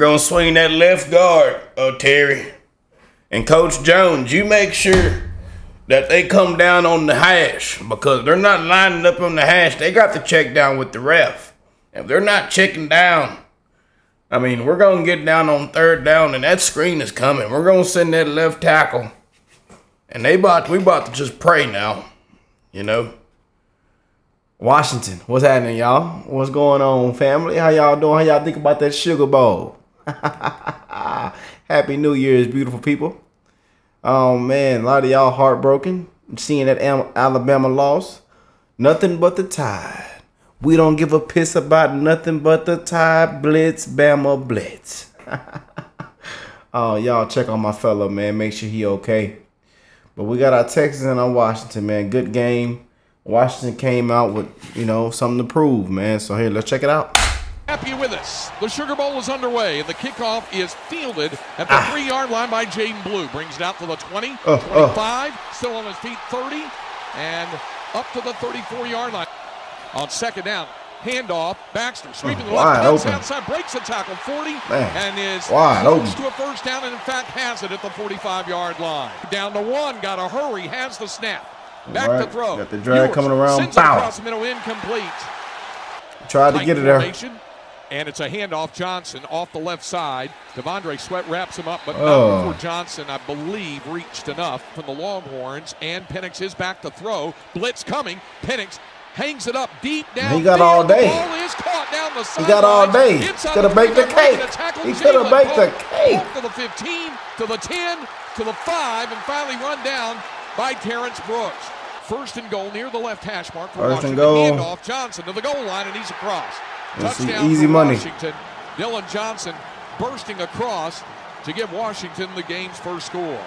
We're gonna swing that left guard, uh, Terry. And Coach Jones, you make sure that they come down on the hash because they're not lining up on the hash. They got to check down with the ref. If they're not checking down, I mean, we're gonna get down on third down, and that screen is coming. We're gonna send that left tackle, and they about we about to just pray now, you know. Washington, what's happening, y'all? What's going on, family? How y'all doing? How y'all think about that Sugar Bowl? Happy New Year's, beautiful people. Oh man, a lot of y'all heartbroken seeing that Alabama loss. Nothing but the tide. We don't give a piss about nothing but the tide. Blitz, Bama, blitz. oh, y'all check on my fellow man. Make sure he okay. But we got our Texas and our Washington, man. Good game. Washington came out with, you know, something to prove, man. So here, let's check it out. Happy with us. The Sugar Bowl is underway, and the kickoff is fielded at the ah. three-yard line by Jaydon Blue. Brings it out to the 20, uh, 25, uh. still on his feet, 30, and up to the 34-yard line. On second down, handoff, Baxter sweeping the left, cuts outside, breaks the tackle, 40, Man. and is wide open. to a first down, and in fact has it at the 45-yard line. Down to one, got to hurry, has the snap. Back right. to throw. Got the drag coming around. Sends Bow. across the middle, incomplete. Tried to get it there. And it's a handoff Johnson off the left side. T'Vondre Sweat wraps him up, but oh. not before Johnson, I believe, reached enough from the Longhorns. And Penix is back to throw. Blitz coming. Penix hangs it up deep down. He got all day. he got all day. Could have baked the cake. He could have baked the cake. To the 15, to the 10, to the 5, and finally run down by Terrance Brooks. First and goal near the left hash mark for First Washington. And goal. Handoff Johnson to the goal line, and he's across. Touchdown easy money. Washington. Dillon Johnson bursting across to give Washington the game's first score.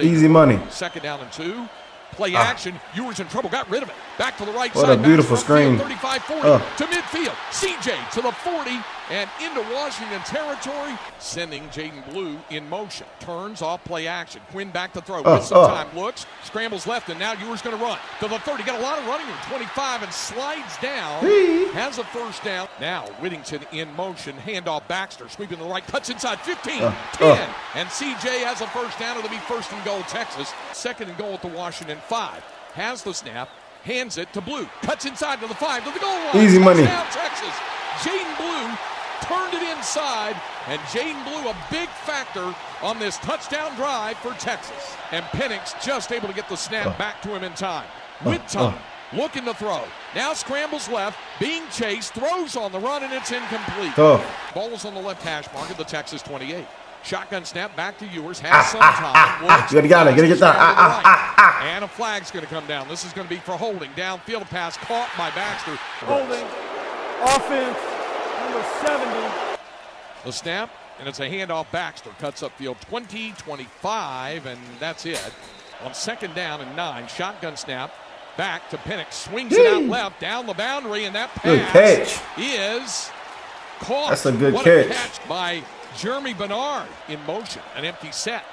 Easy money. Second down and two. Play ah. action. Ewers in trouble. Got rid of it. Back to the right what side. What a beautiful screen. 35 40 uh. to midfield. CJ to the 40 and into Washington territory, sending Jaydon Blue in motion. Turns off play action. Quinn back to throw. With some uh. time. Looks. Scrambles left. And now Ewers going to run. To the 30. Got a lot of running room. 25 and slides down. Has a first down. Now Whittington in motion. Handoff Baxter. Sweeping the right. Cuts inside. 15. Uh, 10. And CJ has a first down. It'll be first and goal Texas. Second and goal at the Washington 5. Has the snap hands it to Blue, cuts inside to the five, to the goal line. Easy money. Texas. Jaydon Blue turned it inside, and Jaydon Blue a big factor on this touchdown drive for Texas. And Penix just able to get the snap uh, back to him in time. With time. Uh, looking to throw. Now scrambles left, being chased, throws on the run, and it's incomplete. Oh. Ball is on the left hash mark at the Texas 28. Shotgun snap back to Ewers. Has ah, some ah, time. Ah, ah, you got it. Gotta get that. Ah, ah, ah, and a flag's going to come down. This is going to be for holding. Downfield pass caught by Baxter. Holding. Offense. Number 70. The snap, and it's a handoff. Baxter cuts upfield 20, 25, and that's it. On second down and nine, shotgun snap. Back to Penix. Swings it out hmm. left down the boundary, and that pass is caught. That's a good catch. A catch by Germie Bernard in motion, an empty set.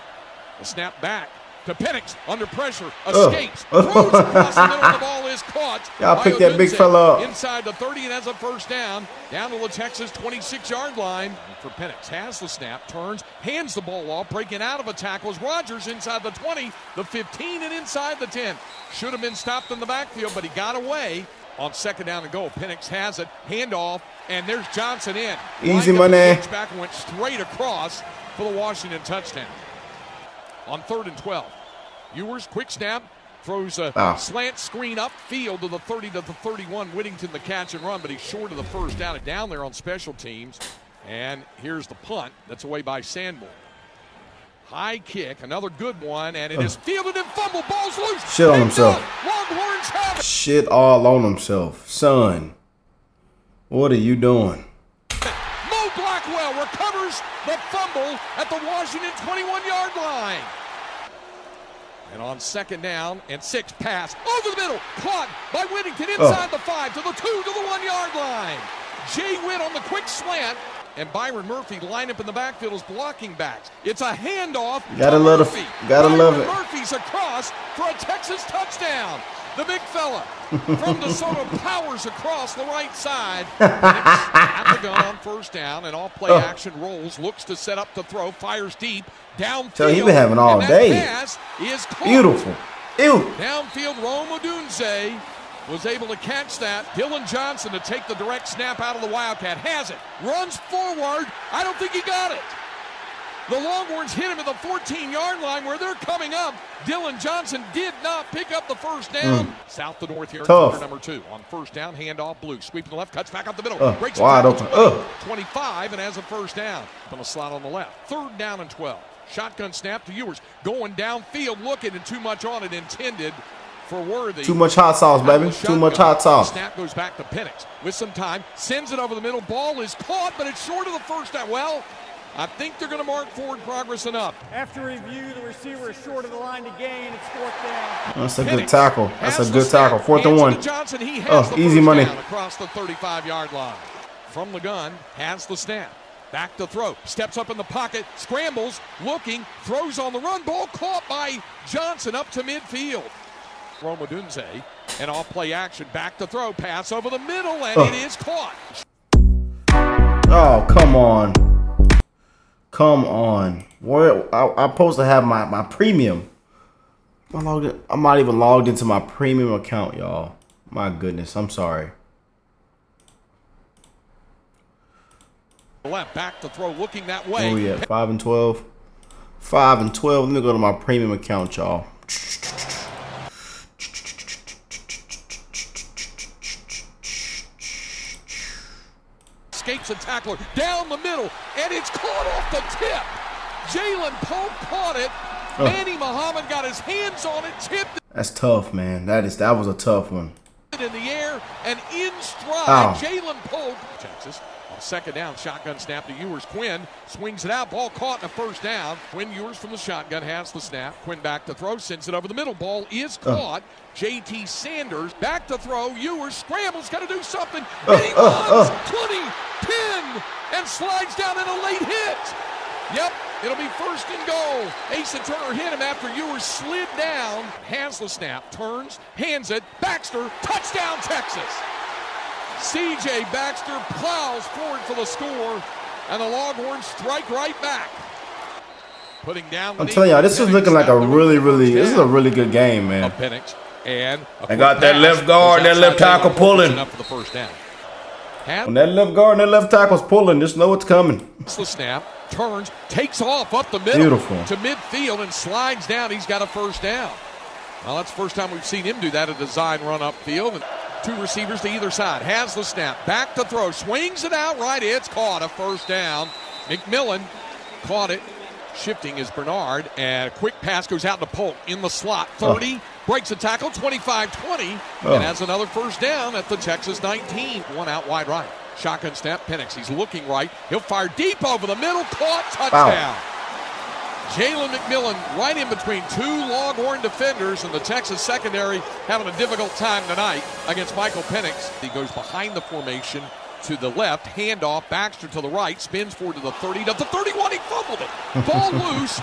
A snap back to Penix under pressure, escapes, throws across the middle. The ball is caught. Y'all pick that big fella up. Inside the 30 and has a first down. Down to the Texas 26-yard line for Penix. Has the snap, turns, hands the ball off, breaking out of a tackle is Rogers inside the 20, the 15, and inside the 10. Should have been stopped in the backfield, but he got away on second down and goal. Penix has it, handoff, and there's Johnson in. Easy money. Back and went straight across for the Washington touchdown. On third and 12, Ewers quick snap, throws a oh. slant screen upfield to the 30 to the 31. Whittington the catch and run, but he's short of the first down and down there on special teams. And here's the punt that's away by Sanborn. High kick, another good one, and it is fielded and fumbled. Ball's loose. Shit on himself. Shit all on himself. Son, what are you doing? The fumble at the Washington 21-yard line. And on second down and six pass over the middle, caught by Whittington oh. inside oh. the five to the two to the one yard line. Jay Witt on the quick slant and Byron Murphy line up in the backfield as blocking backs. It's a handoff. Gotta love it. Gotta Byron love it. Murphy's across for a Texas touchdown. the big fella from DeSoto powers across the right side. gun on first down, and all play Oh. action rolls. Looks to set up to throw, fires deep, downfield. So he been having all day. Is. Beautiful. Ew. Downfield, Rome Odunze was able to catch that. Dillon Johnson to take the direct snap out of the Wildcat. Has it. Runs forward. I don't think he got it. The Longhorns hit him at the 14 yard line where they're coming up. Dillon Johnson did not pick up the first down. South to north here. Tough. number two. On first down, handoff blue. Sweeping the left, cuts back up the middle. Uh, breaks wide open. Uh. 25 and has a first down. On a slot on the left. Third down and 12. Shotgun snap to Ewers. Going downfield, looking and too much on it intended for Worthy. Too much hot sauce, baby. Out of the Too much hot sauce. Snap goes back to Penix with some time. Sends it over the middle. Ball is caught, but it's short of the first down. Well, I think they're going to mark forward progress enough. After review, the receiver is short of the line to gain. It's fourth down. That's a good tackle. That's a good snap. tackle. Fourth and Hands it one. Johnson. He oh, has Oh, the easy first money. down across the 35-yard line. From the gun, has the snap. Back to throw. Steps up in the pocket. Scrambles. Looking. Throws on the run. Ball caught by Johnson up to midfield. Rome Odunze. And off play action. Back to throw. Pass over the middle. And Oh. it is caught. Oh, come on. Come on. Where I, I'm supposed to have my, my premium. I'm, logged in, I'm not even logged into my premium account, y'all. My goodness. I'm sorry. Left. Back to throw. Looking that way. Oh yeah, five and twelve. Five and twelve. Let me go to my premium account, y'all. escapes a tackler down the middle, and it's caught off the tip. Ja'Lynn Polk caught it. Oh. Manny Muhammad got his hands on it, tipped That's tough, man. That is that was a tough one. in the air, and in stride, Ow. Ja'Lynn Polk. Texas. On second down, shotgun snap to Ewers. Quinn swings it out. Ball caught in a first down. Quinn Ewers from the shotgun has the snap. Quinn back to throw, sends it over the middle. Ball is oh. caught. JT Sanders back to throw. Ewers scrambles, got to do something. and he runs 20, 10, and slides down in a late hit. Yep, it'll be first and goal. Asa Turner hit him after Ewers slid down. Has the snap, turns, hands it. Baxter, touchdown, Texas. CJ Baxter plows forward for the score, and the Longhorns strike right back. Putting down. I'm telling y'all, this is looking like a really, really. first This is a really good game, of man. Penix. And a They got that left guard, that left tackle pulling. Enough for the first down. Has When that left guard and that left tackle's pulling, just know it's coming. the snap, turns, takes off up the middle Beautiful. to midfield and slides down. He's got a first down. Well, that's the first time we've seen him do that, a design run upfield. And two receivers to either side. Has the snap, back to throw, swings it out right. It's caught, a first down. McMillan caught it. Shifting is Bernard, and a quick pass goes out to Polk in the slot. 30, breaks a tackle, 25 20, Oh. and has another first down at the Texas 19. One out wide right. Shotgun snap, Penix. He's looking right. He'll fire deep over the middle, caught, touchdown. Jalen McMillan right in between two Longhorn defenders, and the Texas secondary having a difficult time tonight against Michael Penix. He goes behind the formation to the left, handoff, Baxter to the right, spins forward to the 30, to the 31, he fumbled it. Ball loose,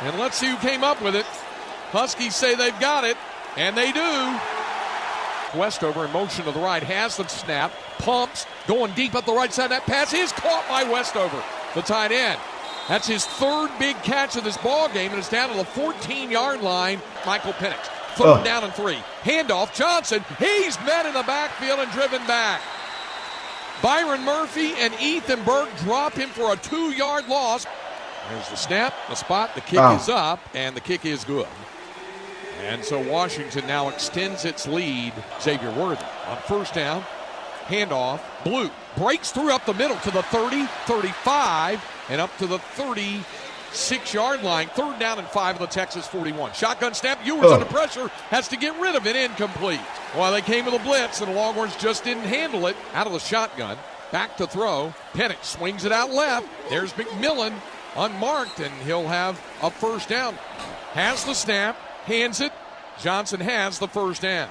and let's see who came up with it. Huskies say they've got it, and they do. Westover in motion to the right has the snap, pumps, going deep up the right side. That pass is caught by Westover, the tight end. That's his third big catch of this ball game, and it's down to the 14-yard line. Michael Penix, third Oh. down and three. Handoff, Johnson. He's met in the backfield and driven back. Byron Murphy and Ethan Burke drop him for a two-yard loss. There's the snap, the spot, the kick Oh. is up, and the kick is good. And so Washington now extends its lead. Xavier Worthy on first down. Handoff. Blue breaks through up the middle to the 30, 35, and up to the 36 yard line. Third down and five of the Texas 41. Shotgun snap. Ewers Ugh. under pressure. Has to get rid of it. Incomplete. Well, they came with a blitz, and the Longhorns just didn't handle it out of the shotgun. Back to throw. Penix swings it out left. There's McMillan unmarked, and he'll have a first down. Has the snap, hands it. Johnson has the first down.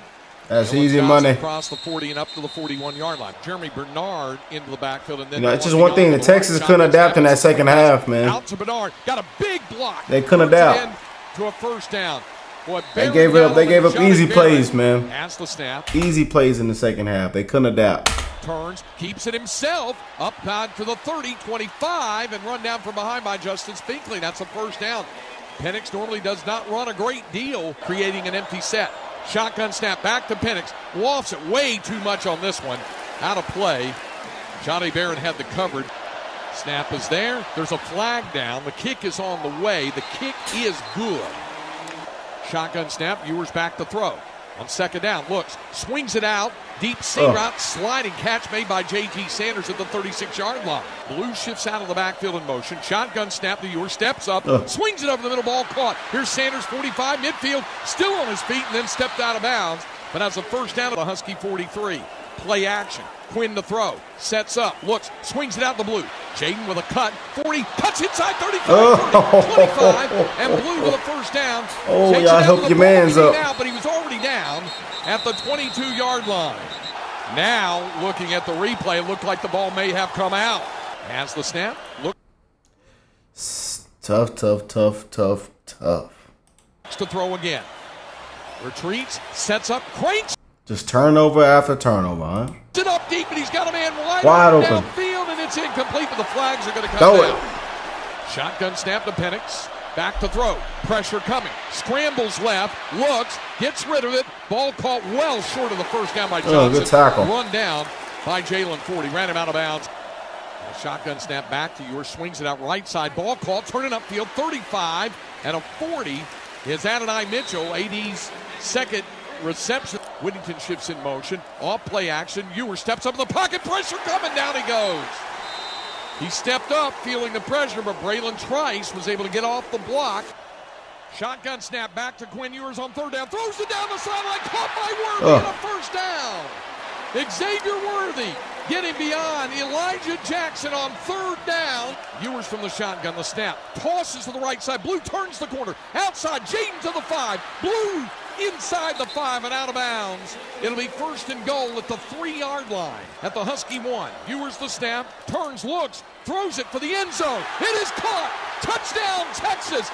That's Dylan easy Johnson money. Across the 40 and up to the 41 yard line. Germie Bernard into the backfield. And then You know, it's just one thing the Texas couldn't adapt in that second half, man. Out to Bernard. Got a big block. They couldn't adapt. To a first down. Boy, They gave up. They gave up easy plays, man. The snap, Easy plays in the second half. They couldn't adapt. turns, keeps it himself, up down to the 30, 25, and run down from behind by Justin Spinkley. That's a first down. Penix normally does not run a great deal, creating an empty set. Shotgun snap back to Penix. Lofts it way too much on this one. Out of play. Jahdae Barron had the covered. Snap is there. There's a flag down. The kick is on the way. The kick is good. Shotgun snap. Ewers back to throw. On second down, looks, swings it out. Deep C Ugh. route, sliding catch made by J.T. Sanders at the 36 yard line. Blue shifts out of the backfield in motion. Shotgun snap to Ewers, steps up, Ugh. swings it over the middle, ball caught. Here's Sanders, 45, midfield, still on his feet, and then stepped out of bounds. But has a first down of the Husky 43. Play action. Quinn to throw. Sets up. Looks. Swings it out the blue. Jaydon with a cut. 40. Cuts inside 35. Oh. 30, 25. And Blue with a first down. Oh, Takes y'all help your mans up. out, but he was already down at the 22 yard line. Now, looking at the replay, it looked like the ball may have come out. Has the snap. Look. Tough, tough, tough, tough, tough. to throw again. Retreats. Sets up. Cranks Just turnover after turnover, huh? it up deep, and he's got a man wide, Wide open. downfield, and it's incomplete, but the flags are going to come Throw it. down. Shotgun snap to Penix. Back to throw. Pressure coming. Scrambles left. Looks. Gets rid of it. Ball caught well short of the first down by oh, Johnson. Oh, good tackle. Run down by Jaylan Ford. He ran him out of bounds. Shotgun snap back to Ewers. Swings it out right side. Ball caught. Turning upfield. 35 and a 40 is Adonai Mitchell. AD's second reception. Whittington shifts in motion. Off play action. Ewer steps up in the pocket. Pressure coming. Down he goes. He stepped up, feeling the pressure, but Bralen Trice was able to get off the block. Shotgun snap back to Quinn Ewers on third down. Throws it down the sideline. Caught by Worthy and a first down. Xavier Worthy getting beyond Elijah Jackson on third down. Ewers from the shotgun, the snap. Tosses to the right side. Blue turns the corner. Outside, Jaydon to the five. Blue inside the five and out of bounds. It'll be first and goal at the three yard line at the Husky one. Ewers the snap. Turns, looks, throws it for the end zone. It is caught. Touchdown, Texas.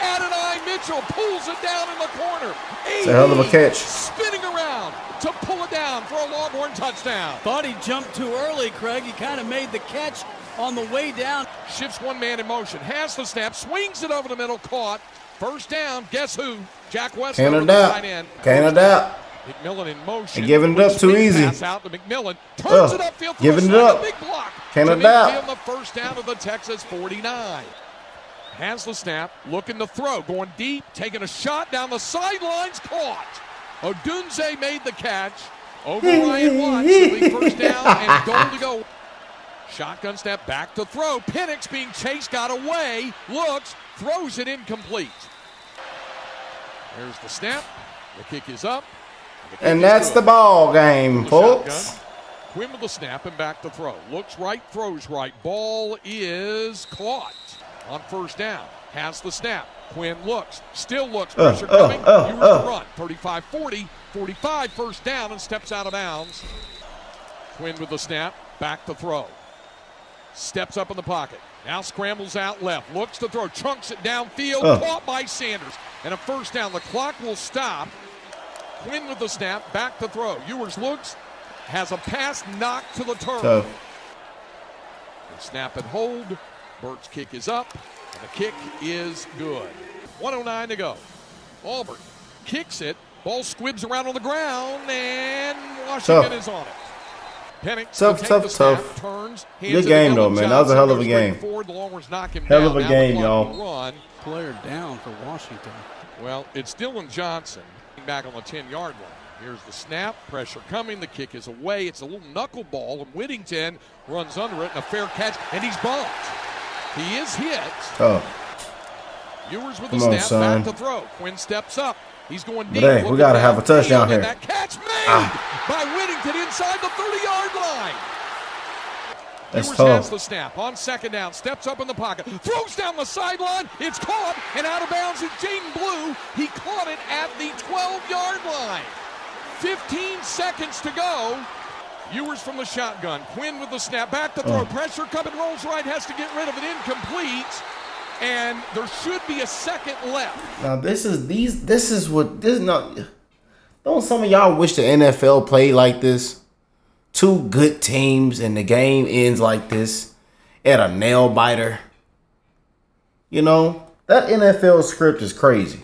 Adonai Mitchell pulls it down in the corner. It's a hell of a catch. Spinning around to pull it down for a Longhorn touchdown. Thought he jumped too early, Craig. He kind of made the catch on the way down. Shifts one man in motion. Has the snap. Swings it over the middle. Caught. First down. Guess who? Jack West Can't adapt. Can't adapt. McMillan in motion. They giving it up too easy. Pass out to McMillan. Turns Ugh, it upfield. For giving it up. Big block. Can't to adapt. The first down of the Texas 49. Has the snap. Looking to throw. Going deep. Taking a shot down the sidelines. Caught. Odunze made the catch. Over Ryan Watts. First down and goal to go. Shotgun step back to throw. Penix being chased, got away, looks, throws it incomplete. There's the snap. The kick is up. And that's the ball game, The folks. shotgun. Quinn with the snap and back to throw. Looks right, throws right. Ball is caught on first down. Has the snap. Quinn looks, still looks. Uh, Pressure uh, coming. uh, Ewers uh. to run. 35 40. 45 first down and steps out of bounds. Quinn with the snap. Back to throw. Steps up in the pocket. Now scrambles out left. Looks to throw. Chunks it downfield. Uh. Caught by Sanders. And a first down. The clock will stop. Quinn with the snap. Back to throw. Ewers looks. Has a pass knocked to the turf. Snap and hold. Bert's kick is up. And the kick is good. 109 to go. Auburn kicks it. Ball squibs around on the ground. And Washington is on it. Penix Tough, tough, tough. Turns, Good hands it to game, though, man. That was a hell of a game. Forward, the Longhorns knock him Hell of a game, y'all. Player down for Washington. Well, it's Dillon Johnson back on the 10 yard line. Here's the snap, pressure coming, the kick is away. It's a little knuckleball, and Whittington runs under it, and a fair catch, and he's bumped. He is hit. Tough. Ewers with the Come on, snap, son. back to throw. Quinn steps up. He's going deep. But hey, we gotta have a touchdown here. That catch made Ah. by Whittington inside the 30 yard line. That's Ewers has tough. the snap on second down, steps up in the pocket, throws down the sideline. It's caught and out of bounds. It's Jaydon Blue. He caught it at the 12 yard line. 15 seconds to go. Ewers from the shotgun. Quinn with the snap. Back to throw. Oh. Pressure coming. Rolls right. Has to get rid of it. Incomplete. And there should be a second left. Now this is these this is what this not don't some of y'all wish the NFL played like this? Two good teams and the game ends like this at a nail biter. You know, that NFL script is crazy.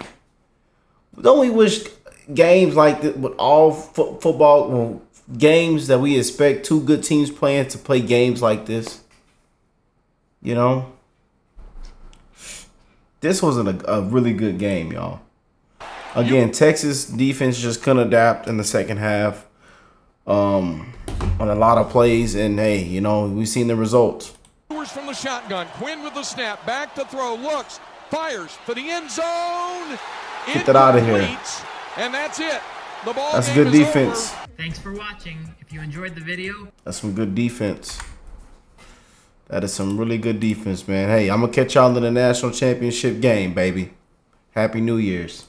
Don't we wish games like this with all fo- football well, games that we expect two good teams playing to play games like this? You know? This wasn't a, a really good game, y'all. Again, Texas defense just couldn't adapt in the second half um, on a lot of plays, and hey, you know we've seen the results. From the shotgun. Quinn with the snap. Back to throw. Looks. Fires for the end zone. Get that outta here. And that's it. The ball That's good defense. over. Thanks for watching. If you enjoyed the video, That's some good defense. That is some really good defense, man. Hey, I'm gonna catch y'all in the national championship game, baby. Happy New Year's.